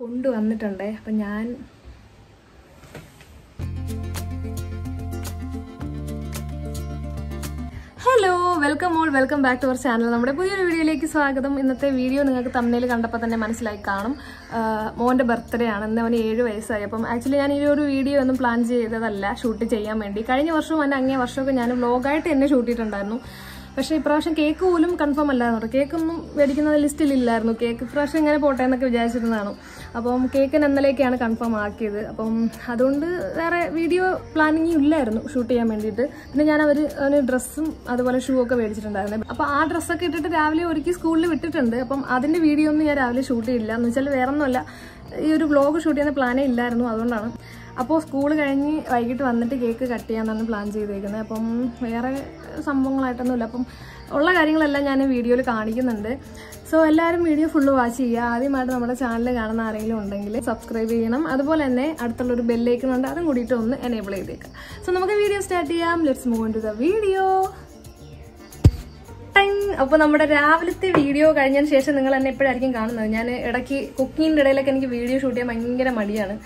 കൊണ്ടുവന്നിട്ടുണ്ടേ. അപ്പം ഞാൻ hello welcome all welcome back to our channel നമ്മുടെ പുതിയൊരു വീഡിയോയിലേക്ക് സ്വാഗതം. ഇന്നത്തെ വീഡിയോ നിങ്ങൾക്ക് തമ്മിൽ കണ്ടപ്പോൾ തന്നെ മനസ്സിലായി കാണും. മോന്റെ ബർത്ത്ഡേ ആണ്. ഇന്ന് അവന് ഏഴ് വയസ്സായി. അപ്പം ആക്ച്വലി ഞാൻ ഈ ഒരു വീഡിയോ ഒന്നും പ്ലാൻ ചെയ്തതല്ല ഷൂട്ട് ചെയ്യാൻ വേണ്ടി. കഴിഞ്ഞ വർഷവും അതിന്റെ അങ്ങേ വർഷമൊക്കെ ഞാൻ വ്ളോഗായിട്ട് തന്നെ ഷൂട്ട് ചെയ്തിട്ടുണ്ടായിരുന്നു. പക്ഷേ ഇപ്രാവശ്യം കേക്ക് പോലും കൺഫേം അല്ലായിരുന്നു കേക്കൊന്നും മേടിക്കുന്ന ലിസ്റ്റിലില്ലായിരുന്നു കേക്ക് ഇപ്രാവശ്യം ഇങ്ങനെ പോട്ടെ എന്നൊക്കെ വിചാരിച്ചിരുന്നതാണ്. അപ്പം കേക്കിന് എന്നലേക്കാണ് കൺഫേം ആക്കിയത്. അപ്പം അതുകൊണ്ട് വേറെ വീഡിയോ പ്ലാനിങ് ഇല്ലായിരുന്നു ഷൂട്ട് ചെയ്യാൻ വേണ്ടിയിട്ട്. പിന്നെ ഞാൻ അവർ ഡ്രസ്സും അതുപോലെ ഷൂ ഒക്കെ മേടിച്ചിട്ടുണ്ടായിരുന്നു. അപ്പോൾ ആ ഡ്രസ്സൊക്കെ ഇട്ടിട്ട് രാവിലെ ഒരുക്കി സ്കൂളിൽ വിട്ടിട്ടുണ്ട്. അപ്പം അതിന്റെ വീഡിയോ ഒന്നും ഞാൻ രാവിലെ ഷൂട്ട് ചെയ്യില്ല എന്ന് വെച്ചാൽ വേറെ ഒന്നുമല്ല ഈ ഒരു വ്ലോഗ് ഷൂട്ട് ചെയ്യുന്ന പ്ലാനേ ഇല്ലായിരുന്നു. അതുകൊണ്ടാണ്. അപ്പോൾ സ്കൂൾ കഴിഞ്ഞ് വൈകിട്ട് വന്നിട്ട് കേക്ക് കട്ട് ചെയ്യാമെന്നാണ് പ്ലാൻ ചെയ്തേക്കുന്നത് അപ്പം വേറെ സംഭവങ്ങളായിട്ടൊന്നുമില്ല. അപ്പം ഉള്ള കാര്യങ്ങളെല്ലാം ഞാൻ വീഡിയോയിൽ കാണിക്കുന്നുണ്ട്. സോ എല്ലാവരും വീഡിയോ ഫുള്ള് വാച്ച് ചെയ്യുക. ആദ്യമായിട്ട് നമ്മുടെ ചാനൽ കാണുന്ന ആരെങ്കിലും ഉണ്ടെങ്കിൽ സബ്സ്ക്രൈബ് ചെയ്യണം. അതുപോലെ തന്നെ അടുത്തുള്ളൊരു ബെല്ലേക്കൺ ഉണ്ട്. അതും കൂടിയിട്ട് ഒന്ന് എനേബിൾ ചെയ്തേക്കാം. സോ നമുക്ക് വീഡിയോ സ്റ്റാർട്ട് ചെയ്യാം. Let's move to the video അപ്പൊ നമ്മുടെ രാവിലത്തെ വീഡിയോ കഴിഞ്ഞതിന് ശേഷം നിങ്ങൾ എന്നെ എപ്പോഴായിരിക്കും കാണുന്നത്. ഞാൻ ഇടയ്ക്ക് കുക്കിങ്ങിന്റെ ഇടയിലൊക്കെ എനിക്ക് വീഡിയോ ഷൂട്ട് ചെയ്യാൻ ഭയങ്കര മടിയാണ്.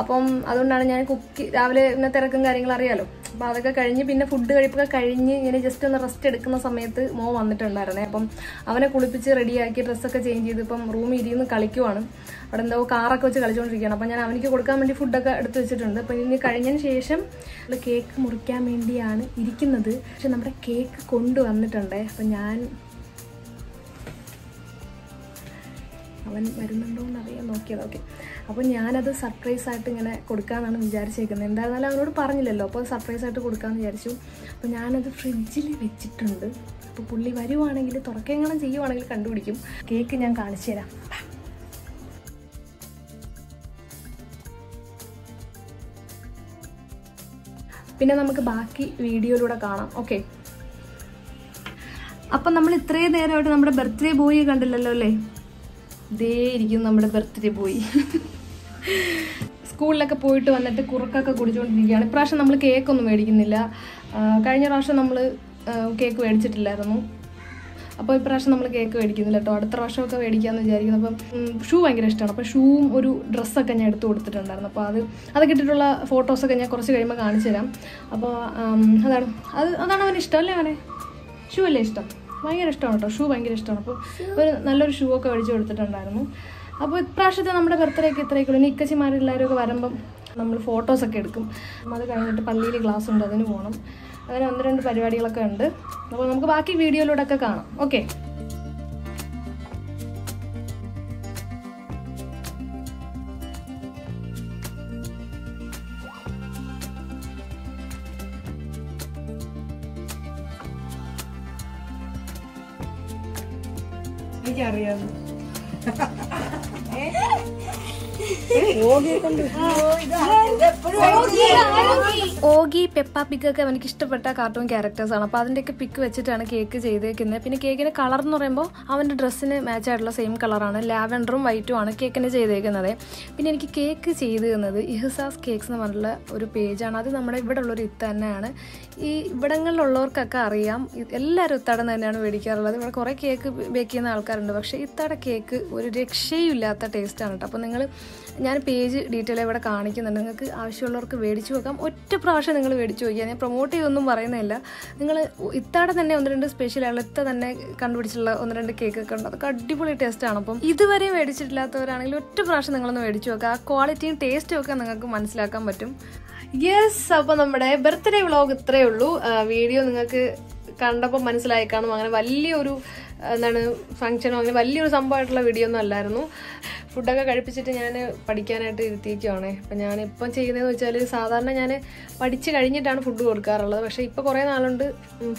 അപ്പം അതുകൊണ്ടാണ് ഞാൻ കുക്കി രാവിലെ ഇന്ന തിരക്കും കാര്യങ്ങളും അറിയാലോ. അപ്പൊ അതൊക്കെ കഴിഞ്ഞ് പിന്നെ ഫുഡ് കഴിപ്പൊക്കെ കഴിഞ്ഞ് ഇങ്ങനെ ജസ്റ്റ് ഒന്ന് റെസ്റ്റ് എടുക്കുന്ന സമയത്ത് മോ വന്നിട്ടുണ്ടായിരുന്നേ. അപ്പം അവനെ കുളിപ്പിച്ച് റെഡിയാക്കി ഡ്രസ്സൊക്കെ ചേഞ്ച് ചെയ്ത് ഇപ്പം റൂമിൽ ഇരുന്ന് കളിക്കുവാണ്. അവിടെ എന്തോ കാറൊക്കെ വെച്ച് കളിച്ചുകൊണ്ടിരിക്കുകയാണ് അപ്പം ഞാൻ അവനിക്ക് കൊടുക്കാൻ വേണ്ടി ഫുഡൊക്കെ എടുത്ത് വെച്ചിട്ടുണ്ട്. അപ്പം ഇനി കഴിഞ്ഞതിന് ശേഷം കേക്ക് മുറിക്കാൻ വേണ്ടിയാണ് ഇരിക്കുന്നത്. പക്ഷെ നമ്മുടെ കേക്ക് കൊണ്ടുവന്നിട്ടുണ്ടേ. അപ്പം ഞാൻ അവൻ വരുന്നുണ്ടോ എന്നറിയാൻ നോക്കിയത്. ഓക്കെ അപ്പോൾ ഞാനത് സർപ്രൈസ് ആയിട്ട് ഇങ്ങനെ കൊടുക്കാമെന്നാണ് വിചാരിച്ചേക്കുന്നത് എന്തായിരുന്നാലും അവനോട് പറഞ്ഞില്ലല്ലോ. അപ്പോൾ സർപ്രൈസ് ആയിട്ട് കൊടുക്കാമെന്ന് വിചാരിച്ചു. അപ്പോൾ ഞാനത് ഫ്രിഡ്ജിൽ വെച്ചിട്ടുണ്ട്. അപ്പോൾ പുള്ളി വരുവാണെങ്കിൽ തുറക്കെങ്ങനെ ചെയ്യുവാണെങ്കിൽ കണ്ടുപിടിക്കും. കേക്ക് ഞാൻ കാണിച്ചു തരാം. പിന്നെ നമുക്ക് ബാക്കി വീഡിയോയിലൂടെ കാണാം. ഓക്കെ അപ്പം നമ്മൾ ഇത്രയും നേരമായിട്ട് നമ്മുടെ ബർത്ത്ഡേ ബോയി കണ്ടില്ലല്ലോ അല്ലേ? ദേ ഇരിക്കും നമ്മുടെ ബർത്ത്ഡേ ബോയ് സ്കൂളിലൊക്കെ പോയിട്ട് വന്നിട്ട് കുറുക്കൊക്കെ കുടിച്ചുകൊണ്ടിരിക്കുകയാണ് ഇപ്രാവശ്യം നമ്മൾ കേക്കൊന്നും മേടിക്കുന്നില്ല. കഴിഞ്ഞ പ്രാവശ്യം നമ്മൾ കേക്ക് മേടിച്ചിട്ടില്ലായിരുന്നു. അപ്പോൾ ഇപ്രാവശ്യം നമ്മൾ കേക്ക് മേടിക്കുന്നില്ല കേട്ടോ. അടുത്ത പ്രാവശ്യമൊക്കെ മേടിക്കാമെന്ന് വിചാരിക്കുന്നു. അപ്പം ഷൂ ഭയങ്കര ഇഷ്ടമാണ് അപ്പോൾ ഷൂവും ഒരു ഡ്രസ്സൊക്കെ ഞാൻ എടുത്ത് കൊടുത്തിട്ടുണ്ടായിരുന്നു. അപ്പോൾ അത് അതൊക്കെ ഇട്ടിട്ടുള്ള ഫോട്ടോസൊക്കെ ഞാൻ കുറച്ച് കഴിയുമ്പോൾ കാണിച്ചു തരാം. അപ്പോൾ അതാണ്. അത് അതാണ് അവന് ഇഷ്ടം അല്ലേ അവനെ? ഷൂ അല്ലേ ഇഷ്ടം? ഭയങ്കര ഇഷ്ടമാണ് കേട്ടോ. ഷൂ ഭയങ്കര ഇഷ്ടമാണ്. അപ്പോൾ ഒരു നല്ലൊരു ഷൂ ഒക്കെ മേടിച്ച് കൊടുത്തിട്ടുണ്ടായിരുന്നു. അപ്പോൾ ഇപ്രാവശ്യത്തെ നമ്മുടെ ബർത്ത്ഡേക്ക് ഇത്രയൊക്കെ ഉള്ളൂ നിക്കച്ചിമാരെല്ലാവരും ഒക്കെ വരുമ്പം നമ്മൾ ഫോട്ടോസൊക്കെ എടുക്കും. അത് കഴിഞ്ഞിട്ട് പള്ളിയിൽ ക്ലാസ് ഉണ്ട് അതിന് പോകണം അങ്ങനെ ഒന്ന് രണ്ട് പരിപാടികളൊക്കെ ഉണ്ട്. അപ്പോൾ നമുക്ക് ബാക്കി വീഡിയോയിലൂടെ ഒക്കെ കാണാം. ഓക്കെ എനിക്കറിയാം. Okay. ഓഗി പെപ്പ പിഗ് ഒക്കെ എനിക്ക് ഇഷ്ടപ്പെട്ട കാർട്ടൂൺ ക്യാരക്ടേഴ്സ് ആണ്. അപ്പോൾ അതിന്റെയൊക്കെ പിക്ക് വെച്ചിട്ടാണ് കേക്ക് ചെയ്തേക്കുന്നത് പിന്നെ കേക്കിന് കളർ എന്ന് പറയുമ്പോൾ അവന്റെ ഡ്രസ്സിന് മാച്ച് ആയിട്ടുള്ള സെയിം കളറാണ് ലാവൻഡറും വൈറ്റും ആണ് കേക്കിന് ചെയ്തേക്കുന്നത്. പിന്നെ എനിക്ക് കേക്ക് ചെയ്ത് തന്നത് ഇഹ്സാസ് കേക്ക്സ് എന്ന് പറഞ്ഞിട്ടുള്ള ഒരു പേജാണ് അത് നമ്മുടെ ഇവിടെ ഉള്ളൊരു ഇത്ത തന്നെയാണ്. ഈ ഇവിടങ്ങളിലുള്ളവർക്കൊക്കെ അറിയാം. എല്ലാവരും ഇത്താടെ തന്നെയാണ് മേടിക്കാറുള്ളത്. ഇവിടെ കുറേ കേക്ക് ബേക്ക് ചെയ്യുന്ന ആൾക്കാരുണ്ട്. പക്ഷേ ഇത്താടെ കേക്ക് ഒരു രക്ഷയും ഇല്ലാത്ത ടേസ്റ്റാണ് കേട്ടോ അപ്പോൾ നിങ്ങൾ ഞാൻ പേജ് ഡീറ്റെയിൽ ഇവിടെ കാണിക്കുന്നുണ്ട്. നിങ്ങൾക്ക് ആവശ്യമുള്ളവർക്ക് മേടിച്ചു വെക്കാം. ഒറ്റ പ്രാവശ്യം നിങ്ങൾ മേടിച്ചു നോക്കിയാൽ ഞാൻ പ്രൊമോട്ട് ചെയ്തൊന്നും പറയുന്നില്ല. നിങ്ങൾ ഇത്താടെ തന്നെ ഒന്ന് രണ്ട് സ്പെഷ്യൽ എളുത്ത തന്നെ കണ്ടുപിടിച്ചിട്ടുള്ള ഒന്ന് രണ്ട് കേക്കൊക്കെ ഉണ്ട്. അതൊക്കെ അടിപൊളി ടേസ്റ്റാണ് അപ്പം ഇതുവരെ മേടിച്ചിട്ടില്ലാത്തവരാണെങ്കിൽ ഒറ്റ പ്രാവശ്യം നിങ്ങളൊന്ന് മേടിച്ചു നോക്കുക ആ ക്വാളിറ്റിയും ടേസ്റ്റും ഒക്കെ നിങ്ങൾക്ക് മനസ്സിലാക്കാൻ പറ്റും. യെസ് അപ്പോൾ നമ്മുടെ ബർത്ത്ഡേ വ്ളോഗ് ഇത്രയേ ഉള്ളൂ. വീഡിയോ നിങ്ങൾക്ക് കണ്ടപ്പോൾ മനസ്സിലായി. കാണും അങ്ങനെ വലിയൊരു എന്താണ് ഫംഗ്ഷനോ അങ്ങനെ വലിയൊരു സംഭവമായിട്ടുള്ള വീഡിയോ ഒന്നും അല്ലായിരുന്നു. ഫുഡൊക്കെ കഴിപ്പിച്ചിട്ട് ഞാൻ പഠിക്കാനായിട്ട് ഇരുത്തിയിരിക്കുവാണേ. അപ്പം ഞാൻ ഇപ്പം ചെയ്യുന്നതെന്ന് വെച്ചാൽ സാധാരണ ഞാൻ പഠിച്ച് കഴിഞ്ഞിട്ടാണ് ഫുഡ് കൊടുക്കാറുള്ളത്. പക്ഷേ ഇപ്പോൾ കുറേ നാളുണ്ട്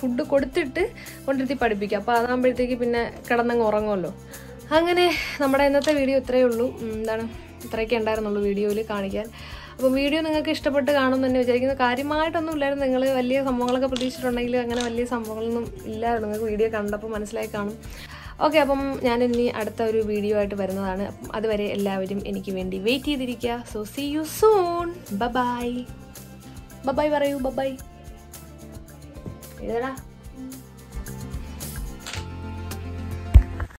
ഫുഡ് കൊടുത്തിട്ട് കൊണ്ടിരുത്തി പഠിപ്പിക്കുക. അപ്പോൾ അതാകുമ്പോഴത്തേക്ക് പിന്നെ കിടന്നങ്ങ് ഉറങ്ങുമല്ലോ. അങ്ങനെ നമ്മുടെ ഇന്നത്തെ വീഡിയോ ഇത്രയേ ഉള്ളൂ. എന്താണ്? ഇത്രയൊക്കെ ഉണ്ടായിരുന്നുള്ളൂ വീഡിയോയിൽ കാണിക്കാൻ. അപ്പോൾ വീഡിയോ നിങ്ങൾക്ക് ഇഷ്ടപ്പെട്ട് കാണുമെന്ന് തന്നെ വിചാരിക്കുന്നു. കാര്യമായിട്ടൊന്നും ഇല്ലായിരുന്നു. നിങ്ങൾ വലിയ സംഭവങ്ങളൊക്കെ പ്രതീക്ഷിച്ചിട്ടുണ്ടെങ്കിൽ അങ്ങനെ വലിയ സംഭവങ്ങളൊന്നും ഇല്ലായിരുന്നു. നിങ്ങൾക്ക് വീഡിയോ കണ്ടപ്പോൾ മനസ്സിലായി കാണും. ഓക്കെ അപ്പം ഞാൻ ഇനി അടുത്ത ഒരു വീഡിയോ ആയിട്ട് വരുന്നതാണ്. അതുവരെ എല്ലാവരും എനിക്ക് വേണ്ടി വെയിറ്റ് ചെയ്തിരിക്കുക. So see you soon bye-bye bye-bye പറയൂ ബബായ് എഴുതടാ.